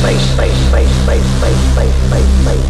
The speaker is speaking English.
space, space, space, space, space, space, space, space.